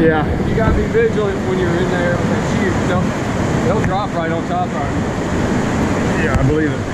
Yeah. You gotta be vigilant when you're in there with that. They'll, they'll drop right on top of you. Yeah, I believe it.